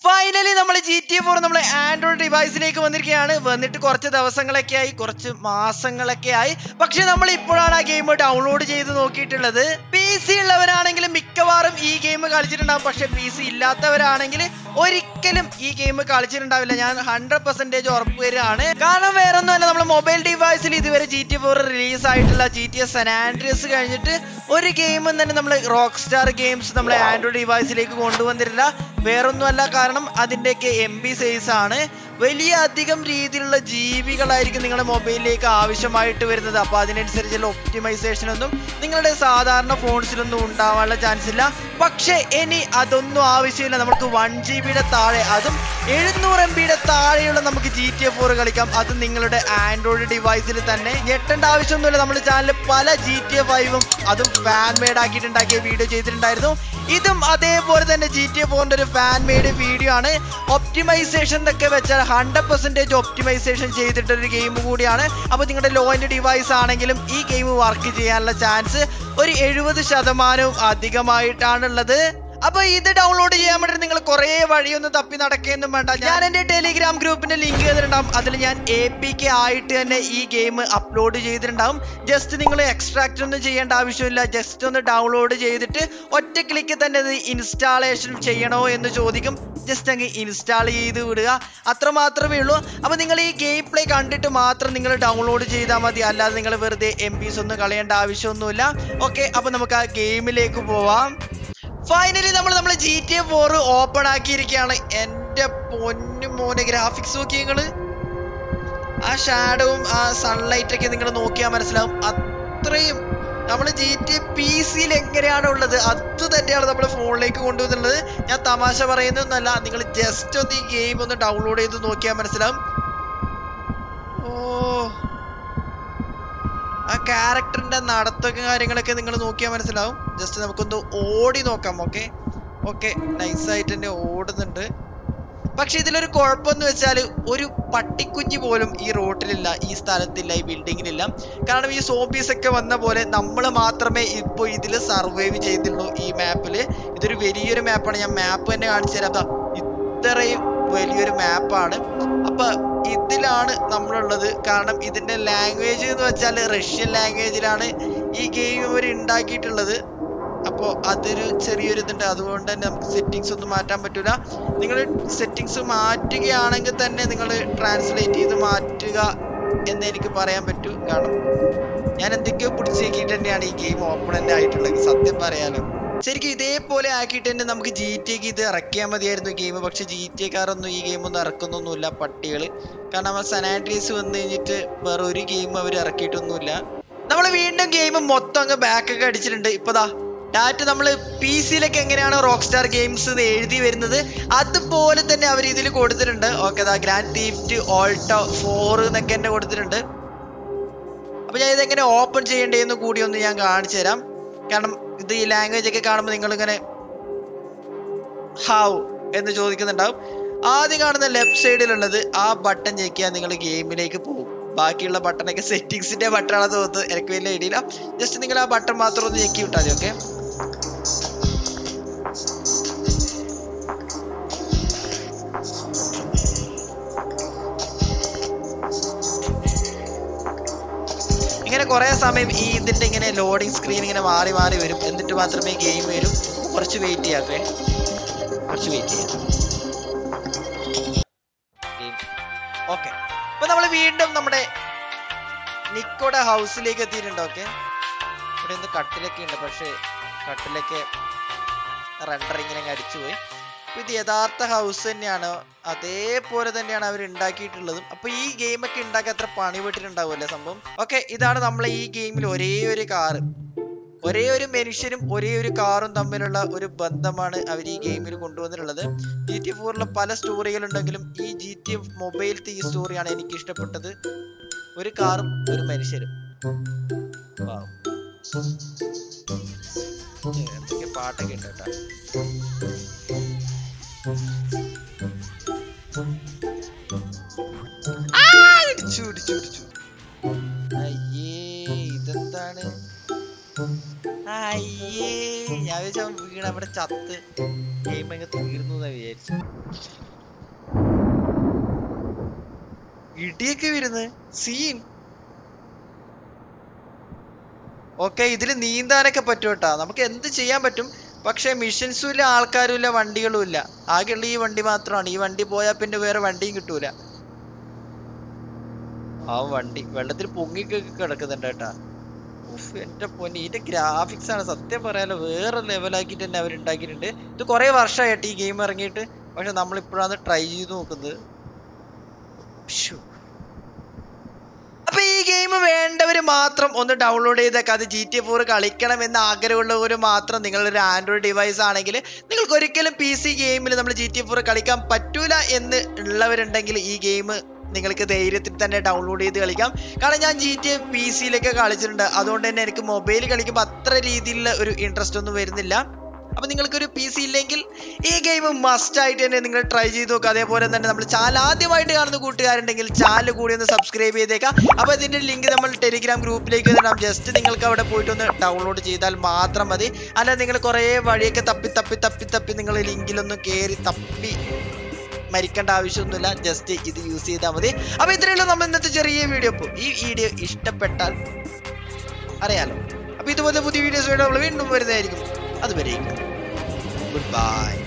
fuck finally നമ്മൾ G T four നമ്മൾ Android ഡിവൈസിലേക്ക് വന്നിരിക്കുകയാണ്. വന്നിട്ട് കുറച്ച് ദിവസങ്ങളൊക്കെ ആയി കുറച്ച് മാസങ്ങളൊക്കെ ആയി. പക്ഷെ നമ്മൾ ഇപ്പോഴാണ് ആ ഗെയിം ഡൗൺലോഡ് ചെയ്ത് നോക്കിയിട്ടുള്ളത്. പി സി ഉള്ളവരാണെങ്കിൽ മിക്കവാറും ഈ ഗെയിം കളിച്ചിട്ടുണ്ടാവും. പക്ഷെ പി സി ഇല്ലാത്തവരാണെങ്കിൽ ഒരിക്കലും ഈ ഗെയിം കളിച്ചിട്ടുണ്ടാവില്ല. ഞാൻ ഹൺഡ്രഡ് പെർസെന്റേജ് ഉറപ്പ് വരികയാണ് കാരണം വേറെ ഒന്നുമല്ല നമ്മൾ മൊബൈൽ ഡിവൈസിൽ ഇതുവരെ ജി ടി ഫോർ റിലീസ് ആയിട്ടുള്ള ജി ടി എസ് ആൻഡ്രിയസ് കഴിഞ്ഞിട്ട് ഒരു ഗെയിമും തന്നെ നമ്മൾ റോക്ക് സ്റ്റാർ ഗെയിംസ് നമ്മൾ ആൻഡ്രോയിഡ് ഡിവൈസിലേക്ക് കൊണ്ടുവന്നിട്ടില്ല. വേറൊന്നുമല്ല കാരണം അതിന്റെയൊക്കെ എം ബി ആണ്. വലിയ അധികം രീതിയിലുള്ള ജീവികളായിരിക്കും നിങ്ങളുടെ മൊബൈലിലേക്ക് ആവശ്യമായിട്ട് വരുന്നത്. അപ്പോൾ അതിനനുസരിച്ചുള്ള ഒപ്റ്റിമൈസേഷൻ ഒന്നും നിങ്ങളുടെ സാധാരണ ഫോൺസിലൊന്നും ഉണ്ടാവാനുള്ള ചാൻസ് ഇല്ല. പക്ഷേ ഇനി അതൊന്നും ആവശ്യമില്ല. നമുക്ക് വൺ ജി ബിയുടെ താഴെ അതും എഴുന്നൂറ് എം ബിയുടെ താഴെയുള്ള നമുക്ക് ജി ടി എ ഫോർ കളിക്കാം. അത് നിങ്ങളുടെ ആൻഡ്രോയിഡ് ഡിവൈസിൽ തന്നെ ഞെട്ടേണ്ട ആവശ്യമൊന്നുമില്ല. നമ്മുടെ ചാനലിൽ പല ജി ടി എ ഫൈവും അതും ഫാൻ മെയ്ഡ് ആക്കിയിട്ടുണ്ടാക്കിയ വീഡിയോ ചെയ്തിട്ടുണ്ടായിരുന്നു. ഇതും അതേപോലെ തന്നെ ജി ടി എ ഫോറിന്റെ ഒരു ഫാൻ മെയ്ഡ് വീഡിയോ ആണ്. ഒപ്റ്റിമൈസേഷൻ എന്നൊക്കെ വെച്ചാൽ ഹൺഡ്രഡ് പെർസെന്റേജ് ഒപ്റ്റിമൈസേഷൻ ചെയ്തിട്ടൊരു ഗെയിം കൂടിയാണ്. അപ്പോൾ നിങ്ങളുടെ ലോ എൻഡ് ഡിവൈസ് ആണെങ്കിലും ഈ ഗെയിം വർക്ക് ചെയ്യാനുള്ള ചാൻസ് ഒരു എഴുപത് ശതമാനവും അധികമായിട്ടാണുള്ളത്. അപ്പൊ ഇത് ഡൗൺലോഡ് ചെയ്യാൻ വേണ്ടി നിങ്ങൾ കുറെ വഴിയൊന്നും തപ്പി നടക്കുകയൊന്നും വേണ്ട. ഞാൻ എന്റെ ടെലിഗ്രാം ഗ്രൂപ്പിന്റെ ലിങ്ക് ചെയ്തിട്ടുണ്ടാവും. അതിൽ ഞാൻ എ പി കെ ആയിട്ട് തന്നെ ഈ ഗെയിം അപ്ലോഡ് ചെയ്തിട്ടുണ്ടാവും. ജസ്റ്റ് നിങ്ങൾ എക്സ്ട്രാക്ട് ഒന്നും ചെയ്യേണ്ട ആവശ്യമില്ല. ജസ്റ്റ് ഒന്ന് ഡൗൺലോഡ് ചെയ്തിട്ട് ഒറ്റ ക്ലിക്ക് തന്നെ ഇത് ഇൻസ്റ്റാളേഷൻ ചെയ്യണോ എന്ന് ചോദിക്കും. ജസ്റ്റ് അങ്ങ് ഇൻസ്റ്റാൾ ചെയ്ത് വിടുക. അത്ര മാത്രമേ ഉള്ളൂ. അപ്പൊ നിങ്ങൾ ഈ ഗെയിം പ്ലേ കണ്ടിട്ട് മാത്രം നിങ്ങൾ ഡൗൺലോഡ് ചെയ്താൽ മതി. അല്ലാതെ നിങ്ങൾ വെറുതെ എം ബീസ് ഒന്നും കളയേണ്ട ആവശ്യമൊന്നുമില്ല. ഓക്കെ അപ്പൊ നമുക്ക് ആ ഗെയിമിലേക്ക് പോവാം. ഫൈനലി നമ്മൾ നമ്മൾ G T A four open ആക്കിയിരിക്കുകയാണ്. എന്റെ പൊന്നു മോനെ ഗ്രാഫിക്സ് നോക്കി നിങ്ങൾ. ആ ഷാഡോവും ആ സൺലൈറ്റൊക്കെ നിങ്ങൾ നോക്കിയാൽ മനസ്സിലാവും. അത്രയും നമ്മൾ ജി ടി പി സിയിൽ എങ്ങനെയാണ് ഉള്ളത്? അത് തന്നെയാണ് നമ്മൾ ഫോണിലേക്ക് കൊണ്ടുവന്നുള്ളത് ഞാൻ തമാശ പറയുന്നൊന്നല്ല നിങ്ങൾ ജസ്റ്റ് ഒന്ന് ഈ ഗെയിം ഒന്ന് ഡൗൺലോഡ് ചെയ്ത് നോക്കിയാൽ മനസ്സിലാവും. ഓ. ആ ക്യാരക്ടറിന്റെ നടത്തൊക്കെ കാര്യങ്ങളൊക്കെ നിങ്ങൾ നോക്കിയാൽ മനസ്സിലാവും. ജസ്റ്റ് നമുക്കൊന്ന് ഓടി നോക്കാം ഓക്കെ ഓക്കെ നൈസായിട്ട് തന്നെ ഓടുന്നുണ്ട്. പക്ഷെ ഇതിലൊരു കുഴപ്പമെന്ന് വെച്ചാൽ ഒരു പട്ടിക്കുഞ്ഞ് പോലും ഈ റോട്ടിലില്ല ഈ സ്ഥലത്തില്ല ഈ ബിൽഡിങ്ങിലില്ല കാരണം ഈ സോംബീസ് ഒക്കെ വന്ന പോലെ നമ്മൾ മാത്രമേ ഇപ്പോൾ ഇതിൽ സർവൈവ് ചെയ്തുള്ളൂ ഈ മാപ്പിൽ ഇതൊരു വലിയൊരു മാപ്പാണ് ഞാൻ മാപ്പ് തന്നെ കാണിച്ചു തരാം. ഇത്രയും വലിയൊരു മാപ്പാണ് അപ്പൊ ഇതിലാണ് നമ്മളുള്ളത്. കാരണം ഇതിന്റെ ലാംഗ്വേജ് എന്ന് വെച്ചാൽ റഷ്യൻ ലാംഗ്വേജിലാണ് ഈ ഗെയിം ഇവർ ഉണ്ടാക്കിയിട്ടുള്ളത്. അപ്പോൾ അതൊരു ചെറിയൊരു ഇതുണ്ട്. അതുകൊണ്ട് തന്നെ നമുക്ക് സെറ്റിങ്സ് ഒന്നും മാറ്റാൻ പറ്റൂല. നിങ്ങൾ സെറ്റിങ്സ് മാറ്റുകയാണെങ്കിൽ തന്നെ നിങ്ങൾ ട്രാൻസ്ലേറ്റ് ചെയ്ത് മാറ്റുക എന്ന് എനിക്ക് പറയാൻ പറ്റൂ. കാരണം ഞാൻ എന്തൊക്കെയോ പിടിച്ചേക്കിട്ട് തന്നെയാണ് ഈ ഗെയിം തന്നെ ആയിട്ടുള്ളത്. സത്യം പറയാലോ. ശരിക്കും ഇതേപോലെ ആക്കിയിട്ട് തന്നെ നമുക്ക് ജി ടി എക്ക് ഇത് ഇറക്കിയാൽ മതിയായിരുന്നു ഗെയിം പക്ഷെ ജി ടി എക്കാരൊന്നും ഈ ഗെയിം ഒന്നും ഇറക്കുന്നൊന്നുമില്ല പട്ടികൾ കാരണം സനാൻഡ്രീസ് വന്നു കഴിഞ്ഞിട്ട് വേറെ ഒരു ഗെയിം അവർ ഇറക്കിയിട്ടൊന്നുമില്ല. നമ്മൾ വീണ്ടും ഗെയിം മൊത്തം അങ്ങ് ബാക്ക് ഒക്കെ അടിച്ചിട്ടുണ്ട്. ഇപ്പതാ ഡാറ്റ് നമ്മൾ പി സിയിലൊക്കെ എങ്ങനെയാണ് റോക്ക് സ്റ്റാർ ഗെയിംസ് എന്ന് എഴുതി വരുന്നത് അതുപോലെ തന്നെ അവർ ഇതിൽ കൊടുത്തിട്ടുണ്ട്. ഓക്കെ ദാ ഗ്രാൻഡ് തീഫ്റ്റ് ഓൾട്ടോ ഫോർ എന്നൊക്കെ തന്നെ കൊടുത്തിട്ടുണ്ട്. അപ്പൊ ഞാൻ ഇതെങ്ങനെ ഓപ്പൺ ചെയ്യേണ്ടതെന്ന് കൂടി ഒന്ന് ഞാൻ കാണിച്ചു തരാം കാരണം ഇത് ഈ ലാംഗ്വേജ് ഒക്കെ കാണുമ്പോൾ നിങ്ങൾ ഇങ്ങനെ ഹൗ എന്ന് ചോദിക്കുന്നുണ്ടാവും. ആദ്യം കാണുന്ന ലെഫ്റ്റ് സൈഡിലുള്ളത് ആ ബട്ടൺ ഞെക്കിയാൽ നിങ്ങൾ ഗെയിമിലേക്ക് പോകും. ബാക്കിയുള്ള ബട്ടണൊക്കെ സെറ്റിങ്സിന്റെ ബട്ടണാണെന്ന് തോന്നുന്നു. എനിക്ക് വലിയ ഐഡിയ ഇല്ല. ജസ്റ്റ് നിങ്ങൾ ആ ബട്ടൺ മാത്രം ഒന്ന് ഞെക്കി വിട്ടാൽ മതി ഓക്കെ ഇങ്ങനെ കുറെ സമയം ഈ ഇതിന്റെ ഇങ്ങനെ ലോഡിംഗ് സ്ക്രീൻ ഇങ്ങനെ മാറി മാറി വരും. എന്നിട്ട് മാത്രമേ ഗെയിം വരും. കുറച്ച് വെയിറ്റ് ചെയ്യാതെ കുറച്ച് വെയിറ്റ് ചെയ്യാം. ഓക്കെ അപ്പൊ നമ്മൾ വീണ്ടും നമ്മുടെ നിക്കോടെ ഹൗസിലേക്ക് എത്തിയിട്ടുണ്ട്. ഓക്കെ ഇവിടെ ഒന്ന് കട്ടിലൊക്കെ ഉണ്ട്. പക്ഷേ കട്ടിലൊക്കെ റണ്ടറിങ്ങനെ അടിച്ചുപോയി. ഇത് യഥാർത്ഥ ഹൗസ് തന്നെയാണ്. അതേപോലെ തന്നെയാണ് അവർ ഉണ്ടാക്കിയിട്ടുള്ളതും. അപ്പൊ ഈ ഗെയിമൊക്കെ ഉണ്ടാക്കി അത്ര പണി പെട്ടിട്ടുണ്ടാവുമല്ലേ സംഭവം? ഓക്കെ ഇതാണ് നമ്മളെ ഈ ഗെയിമിൽ ഒരേ ഒരു കാറ് ഒരേ ഒരു മനുഷ്യനും ഒരേ ഒരു കാറും തമ്മിലുള്ള ഒരു ബന്ധമാണ് അവർ ഈ ഗെയിമിൽ കൊണ്ടുവന്നിട്ടുള്ളത്. ജി ടി ഫോറിലെ പല സ്റ്റോറികളുണ്ടെങ്കിലും ഈ ജി ടി മൊബൈലത്തെ ഈ സ്റ്റോറിയാണ് എനിക്ക് ഇഷ്ടപ്പെട്ടത്. ഒരു കാറും ഒരു മനുഷ്യരും. പാട്ടൊക്കെ ഉണ്ട് കേട്ടോ. ഇതെന്താണ്? അയ്യേ ഞാൻ വിചാരിച്ച വീണ അവിടെ ചത്ത്. ഗെയിം അങ്ങ് തീർന്നു വിചാരിച്ചു. ഇടിയൊക്കെ വരുന്നത് സീൻ ഓക്കെ ഇതിൽ നീന്താനൊക്കെ പറ്റും കേട്ടാ നമുക്ക് എന്ത് ചെയ്യാൻ പറ്റും? പക്ഷെ മിഷൻസും ഇല്ല ആൾക്കാരും ഇല്ല വണ്ടികളും ഇല്ല ആകെയുള്ള ഈ വണ്ടി മാത്രമാണ്. ഈ വണ്ടി പോയാൽ പിന്നെ വേറെ വണ്ടിയും കിട്ടൂല. ആ വണ്ടി വെള്ളത്തിൽ പൊങ്ങിക്കൊക്കെ കിടക്കുന്നുണ്ട് കേട്ടാ. എന്റെ പൊന്നി ഇതിന്റെ ഗ്രാഫിക്സ് ആണ് സത്യം പറയാലോ. വേറെ ലെവലാക്കിയിട്ട് തന്നെ അവരുണ്ടാക്കിയിട്ടുണ്ട് ഇത് കുറെ വർഷമായിട്ട് ഈ ഗെയിം ഇറങ്ങിയിട്ട്. പക്ഷെ നമ്മൾ ഇപ്പോഴാണ് ട്രൈ ചെയ്ത് നോക്കുന്നത്. ഗെയിം വേണ്ടവർ മാത്രം ഒന്ന് ഡൗൺലോഡ് ചെയ്തേക്കാം അത് ജി ടി ഫോർ കളിക്കണം എന്ന് ആഗ്രഹമുള്ളവർ മാത്രം നിങ്ങളൊരു ആൻഡ്രോയിഡ് ഡിവൈസ് ആണെങ്കിൽ നിങ്ങൾക്ക് ഒരിക്കലും പി സി ഗെയിമിൽ നമ്മൾ ജി ടി ഫോർ കളിക്കാൻ പറ്റൂല എന്ന് ഉള്ളവരുണ്ടെങ്കിൽ ഈ ഗെയിം നിങ്ങൾക്ക് ധൈര്യത്തിൽ തന്നെ ഡൗൺലോഡ് ചെയ്ത് കളിക്കാം. കാരണം ഞാൻ ജി ടി പി സിയിലൊക്കെ കളിച്ചിട്ടുണ്ട്. അതുകൊണ്ട് തന്നെ എനിക്ക് മൊബൈൽ കളിക്കുമ്പോൾ അത്ര രീതിയിലുള്ള ഒരു ഇൻട്രസ്റ്റ് ഒന്നും വരുന്നില്ല. അപ്പൊ നിങ്ങൾക്കൊരു പി സി ഇല്ലെങ്കിൽ ഈ ഗെയിം മസ്റ്റ് ആയിട്ട് തന്നെ നിങ്ങൾ ട്രൈ ചെയ്ത് നോക്കുക അതേപോലെ തന്നെ നമ്മൾ ചാനൽ ആദ്യമായിട്ട് കാണുന്ന കൂട്ടുകാരുണ്ടെങ്കിൽ ചാനൽ കൂടി ഒന്ന് സബ്സ്ക്രൈബ് ചെയ്തേക്കാം. അപ്പൊ ഇതിന്റെ ലിങ്ക് നമ്മൾ ടെലിഗ്രാം ഗ്രൂപ്പിലേക്ക് ഇടാം. ജസ്റ്റ് നിങ്ങൾക്ക് അവിടെ പോയിട്ട് ഒന്ന് ഡൗൺലോഡ് ചെയ്താൽ മാത്രം മതി. അല്ല നിങ്ങൾ കുറേ വഴിയൊക്കെ തപ്പി തപ്പി തപ്പി തപ്പി നിങ്ങൾ ലിങ്കിലൊന്നും കയറി തപ്പി. മരിക്കേണ്ട ആവശ്യമൊന്നുമില്ല. ജസ്റ്റ് ഇത് യൂസ് ചെയ്താൽ മതി. അപ്പൊ ഇത്രയുള്ള നമ്മൾ ഇന്നത്തെ ചെറിയ വീഡിയോ ഇപ്പോൾ ഈ വീഡിയോ ഇഷ്ടപ്പെട്ടാൽ അറിയാലോ. അപ്പൊ ഇതുപോലെ പുതിയ വീഡിയോസ് നമ്മൾ വീണ്ടും വരുന്നതായിരിക്കും. അതുവരെയും ഗുഡ് ബൈ